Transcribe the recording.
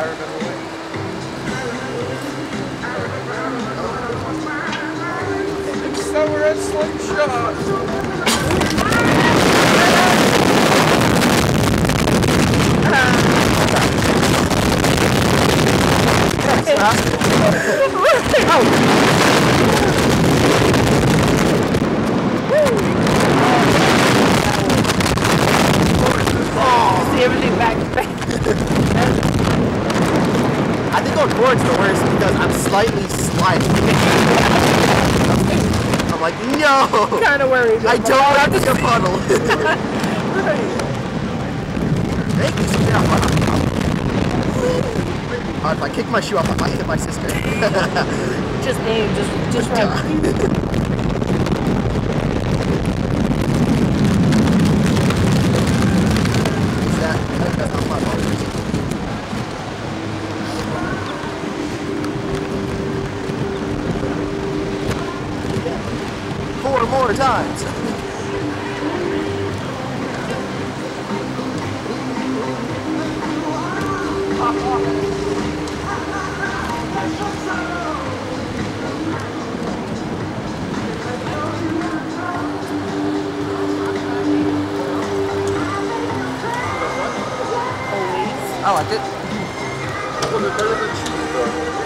I. It's Summer at Slingshot. See On board's the worst because I'm slightly sliding. I'm like, no! Kind of worried. I don't this- the puddle. Thank you, so if I kick my shoe off, I might hit my sister. Just aim, just, just right. That's not my fault. Four more times. I liked it.